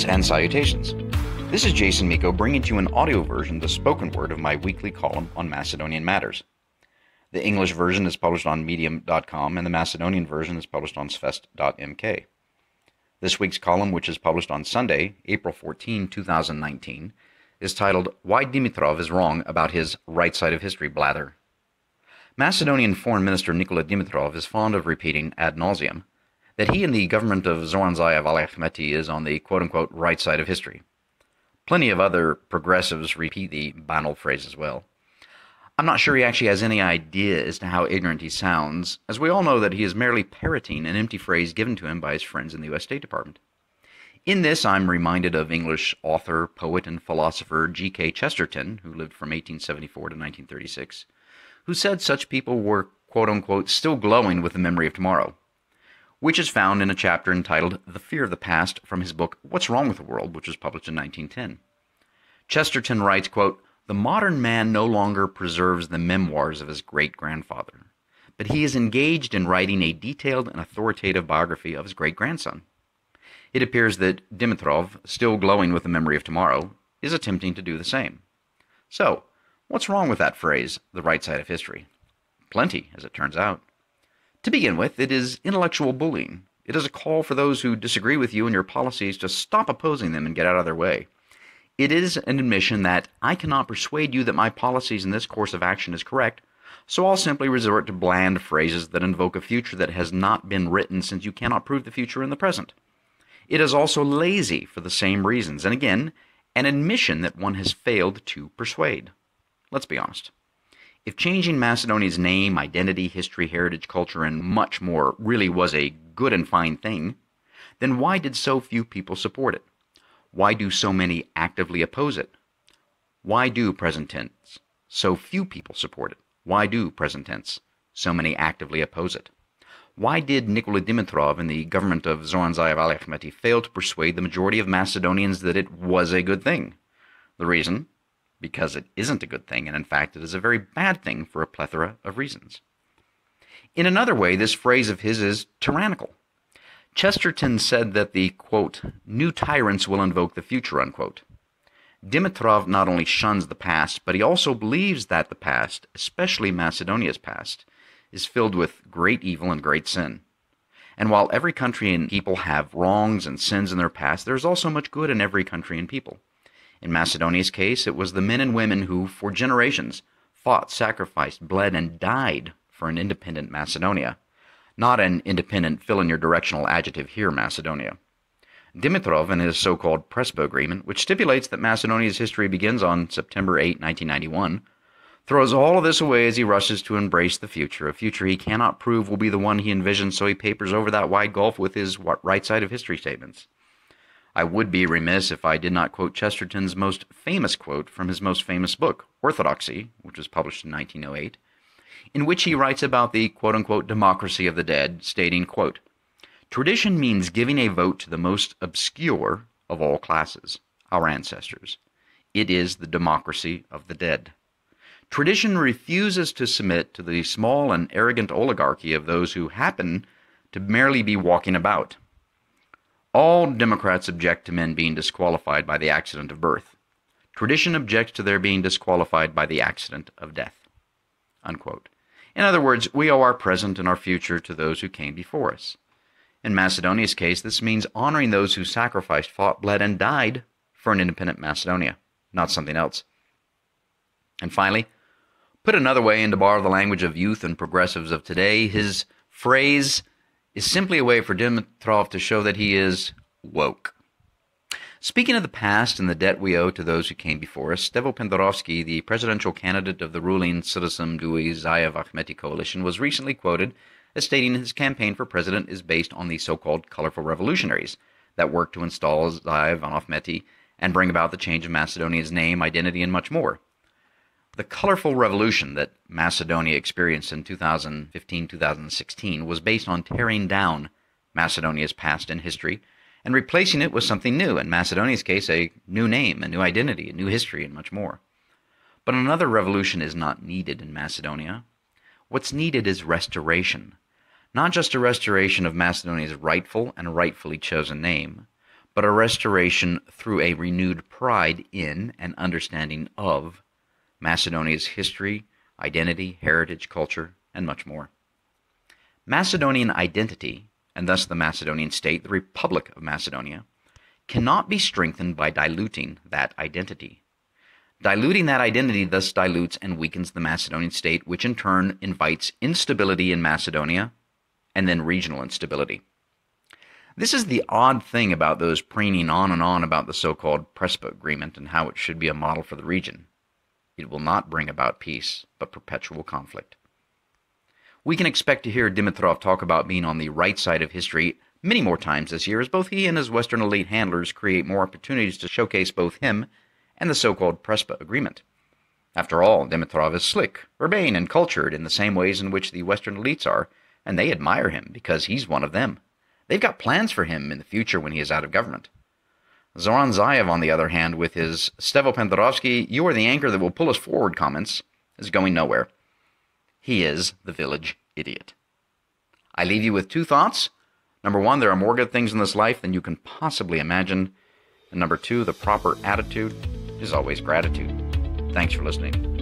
Greetings and salutations. This is Jason Miko bringing to you an audio version, of the spoken word of my weekly column on Macedonian matters. The English version is published on medium.com and the Macedonian version is published on svest.mk. This week's column, which is published on Sunday, April 14, 2019, is titled Why Dimitrov is Wrong About His Right Side of History Blather. Macedonian Foreign Minister Nikola Dimitrov is fond of repeating ad nauseum that he and the government of Zoran Zaev Al is on the quote unquote right side of history. Plenty of other progressives repeat the banal phrase as well. I'm not sure he actually has any idea as to how ignorant he sounds, as we all know that he is merely parroting an empty phrase given to him by his friends in the U.S. State Department. In this, I'm reminded of English author, poet, and philosopher G.K. Chesterton, who lived from 1874 to 1936, who said such people were, quote unquote, still glowing with the memory of tomorrow which is found in a chapter entitled The Fear of the Past from his book What's Wrong with the World, which was published in 1910. Chesterton writes, quote, The modern man no longer preserves the memoirs of his great grandfather, but he is engaged in writing a detailed and authoritative biography of his great grandson. It appears that Dimitrov, still glowing with the memory of tomorrow, is attempting to do the same. So, what's wrong with that phrase, the right side of history? Plenty, as it turns out. To begin with, it is intellectual bullying. It is a call for those who disagree with you and your policies to stop opposing them and get out of their way. It is an admission that I cannot persuade you that my policies in this course of action is correct, so I'll simply resort to bland phrases that invoke a future that has not been written since you cannot prove the future in the present. It is also lazy for the same reasons, and again, an admission that one has failed to persuade. Let's be honest. If changing Macedonia's name, identity, history, heritage, culture, and much more really was a good and fine thing, then why did so few people support it? Why do so many actively oppose it? Why do present tense so few people support it? Why do present tense so many actively oppose it? Why did Nikola Dimitrov and the government of Zoran Zaev Al fail to persuade the majority of Macedonians that it was a good thing? The reason because it isn't a good thing, and in fact, it is a very bad thing for a plethora of reasons. In another way, this phrase of his is tyrannical. Chesterton said that the, quote, new tyrants will invoke the future, unquote. Dimitrov not only shuns the past, but he also believes that the past, especially Macedonia's past, is filled with great evil and great sin. And while every country and people have wrongs and sins in their past, there is also much good in every country and people. In Macedonia's case, it was the men and women who, for generations, fought, sacrificed, bled, and died for an independent Macedonia, not an independent fill in your directional adjective here Macedonia. Dimitrov and his so called Prespa Agreement, which stipulates that Macedonia's history begins on September 8, 1991, throws all of this away as he rushes to embrace the future, a future he cannot prove will be the one he envisions, so he papers over that wide gulf with his right side of history statements. I would be remiss if I did not quote Chesterton's most famous quote from his most famous book, Orthodoxy, which was published in 1908, in which he writes about the quote unquote democracy of the dead, stating, quote, Tradition means giving a vote to the most obscure of all classes, our ancestors. It is the democracy of the dead. Tradition refuses to submit to the small and arrogant oligarchy of those who happen to merely be walking about all Democrats object to men being disqualified by the accident of birth. Tradition objects to their being disqualified by the accident of death. Unquote. In other words, we owe our present and our future to those who came before us. In Macedonia's case, this means honoring those who sacrificed, fought, bled, and died for an independent Macedonia, not something else. And finally, put another way, and to borrow the language of youth and progressives of today, his phrase, is simply a way for Dimitrov to show that he is woke. Speaking of the past and the debt we owe to those who came before us, Stevo Pendarovsky, the presidential candidate of the ruling Citizen Dui Zaev Ahmeti coalition, was recently quoted as stating his campaign for president is based on the so-called colorful revolutionaries that work to install Zaev Ahmeti and bring about the change of Macedonia's name, identity, and much more. The colorful revolution that Macedonia experienced in 2015 2016 was based on tearing down Macedonia's past and history and replacing it with something new, in Macedonia's case, a new name, a new identity, a new history, and much more. But another revolution is not needed in Macedonia. What's needed is restoration. Not just a restoration of Macedonia's rightful and rightfully chosen name, but a restoration through a renewed pride in and understanding of Macedonia's history, identity, heritage, culture, and much more. Macedonian identity, and thus the Macedonian state, the Republic of Macedonia, cannot be strengthened by diluting that identity. Diluting that identity thus dilutes and weakens the Macedonian state, which in turn invites instability in Macedonia and then regional instability. This is the odd thing about those preening on and on about the so called Prespa Agreement and how it should be a model for the region. It will not bring about peace, but perpetual conflict. We can expect to hear Dimitrov talk about being on the right side of history many more times this year as both he and his Western elite handlers create more opportunities to showcase both him and the so called Prespa Agreement. After all, Dimitrov is slick, urbane, and cultured in the same ways in which the Western elites are, and they admire him because he's one of them. They've got plans for him in the future when he is out of government. Zoran Zaev, on the other hand, with his Stevo Pendarovsky, you are the anchor that will pull us forward comments, is going nowhere. He is the village idiot. I leave you with two thoughts. Number one, there are more good things in this life than you can possibly imagine. And number two, the proper attitude is always gratitude. Thanks for listening.